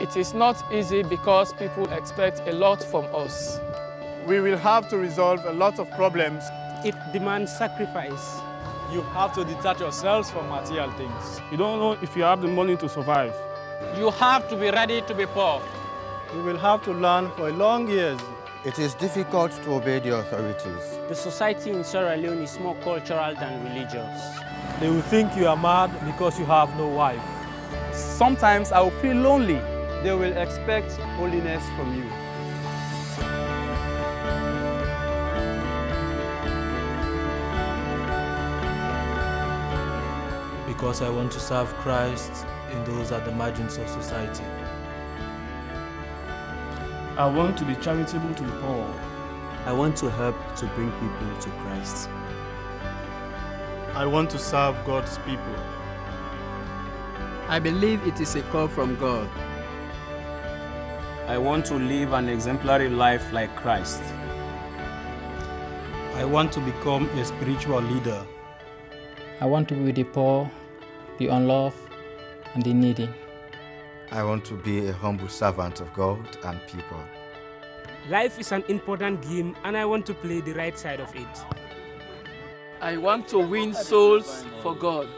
It is not easy because people expect a lot from us. We will have to resolve a lot of problems. It demands sacrifice. You have to detach yourselves from material things. You don't know if you have the money to survive. You have to be ready to be poor. You will have to learn for long years. It is difficult to obey the authorities. The society in Sierra Leone is more cultural than religious. They will think you are mad because you have no wife. Sometimes I will feel lonely. They will expect holiness from you. Because I want to serve Christ in those at the margins of society. I want to be charitable to the poor. I want to help to bring people to Christ. I want to serve God's people. I believe it is a call from God. I want to live an exemplary life like Christ. I want to become a spiritual leader. I want to be with the poor, the unloved, and the needy. I want to be a humble servant of God and people. Life is an important game and I want to play the right side of it. I want to win souls for God.